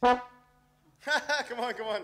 come on, come on.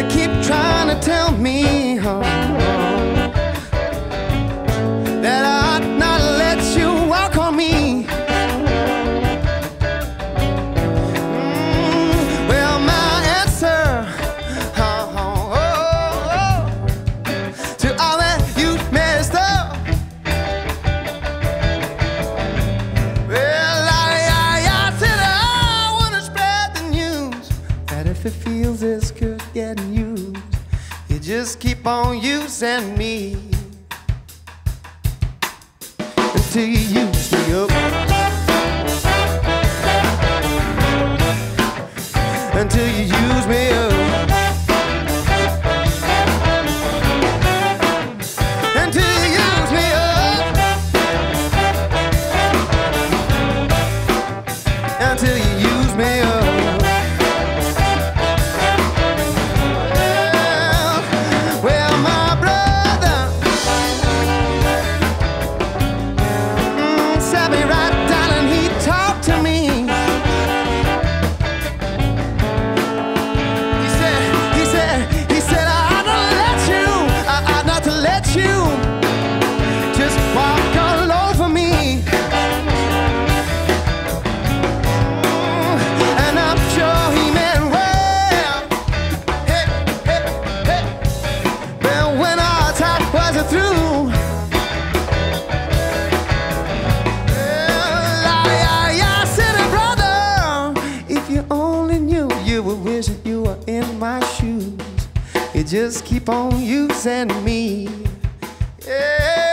They keep trying to tell me, huh? If it feels this good getting used, you just keep on using me until you use me up. Until you use me up. you through. Well, I, I, I said, oh, brother, if you only knew, you would wish that you were in my shoes. You just keep on using me. Yeah.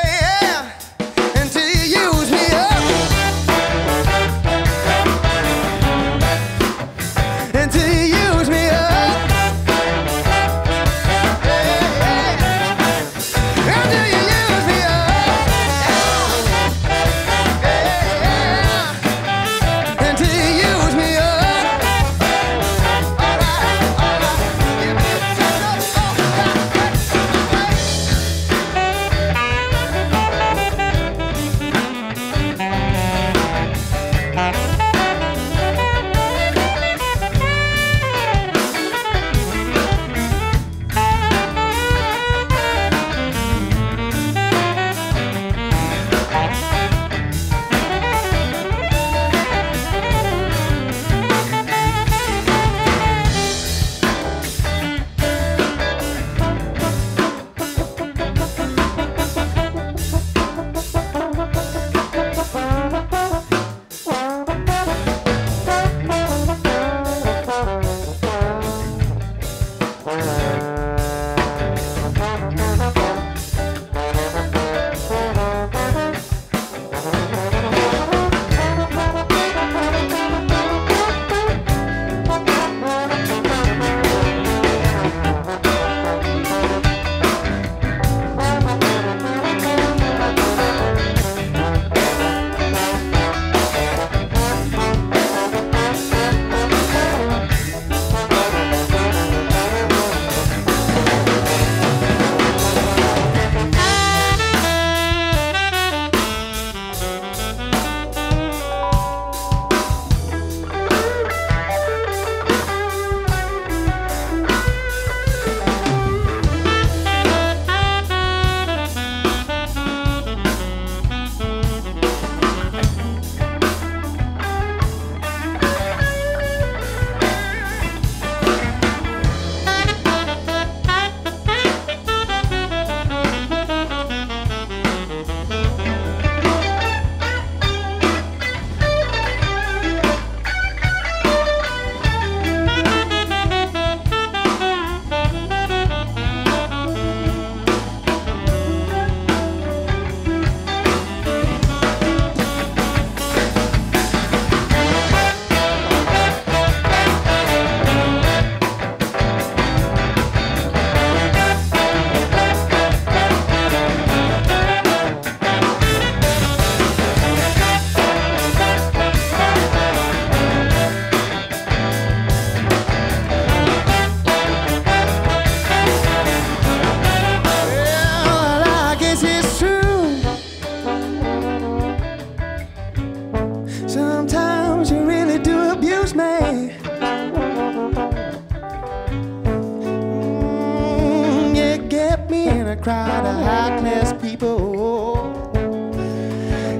crowd of heartless people.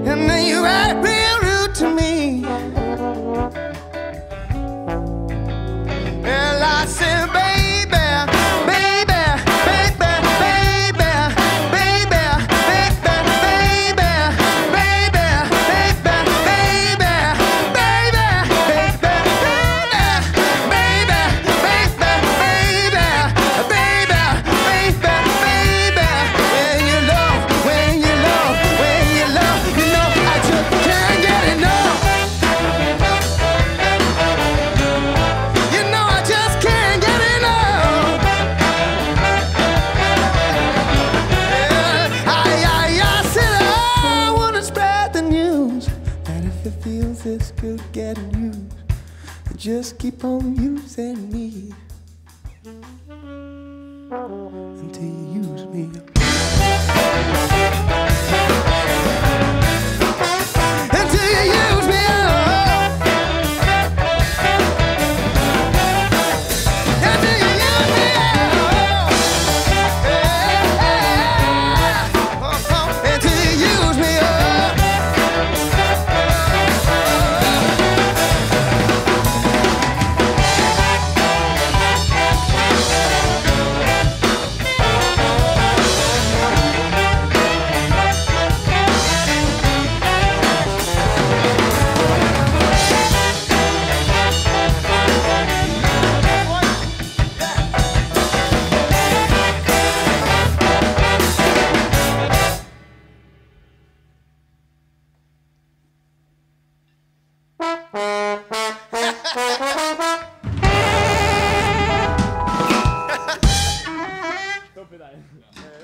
And then you act real rude to me. This good getting used. Just keep on using me until you use me.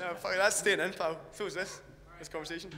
No, fuck it, that's staying in, pal. So is this. This conversation.